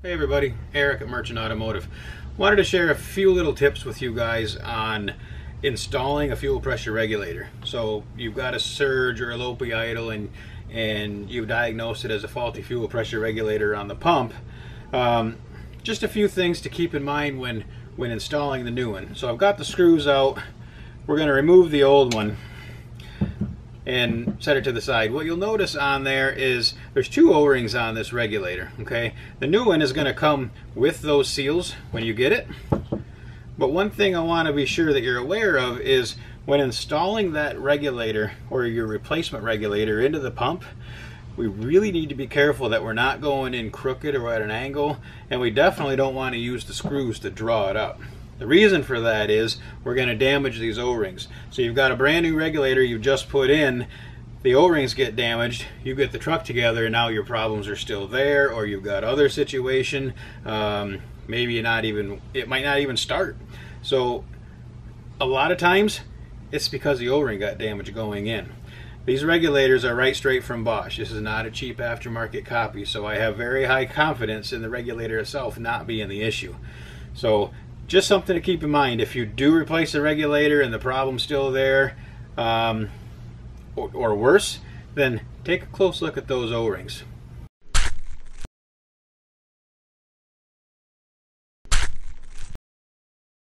Hey everybody, Eric at Merchant Automotive. Wanted to share a few little tips with you guys on installing a fuel pressure regulator. So you've got a surge or a low idle and and you've diagnosed it as a faulty fuel pressure regulator on the pump. Um, just a few things to keep in mind when when installing the new one. So I've got the screws out. We're going to remove the old one and set it to the side. What you'll notice on there is there's two O-rings on this regulator, okay? The new one is gonna come with those seals when you get it. But one thing I wanna be sure that you're aware of is when installing that regulator or your replacement regulator into the pump, we really need to be careful that we're not going in crooked or at an angle, and we definitely don't want to use the screws to draw it up. The reason for that is we're going to damage these O-rings. So you've got a brand new regulator you've just put in, the O-rings get damaged, you get the truck together, and now your problems are still there, or you've got other situation, um, maybe not even, it might not even start. So a lot of times, it's because the O-ring got damaged going in. These regulators are right straight from Bosch. This is not a cheap aftermarket copy, so I have very high confidence in the regulator itself not being the issue. So just something to keep in mind. If you do replace the regulator and the problem's still there, um, or, or worse, then take a close look at those O-rings.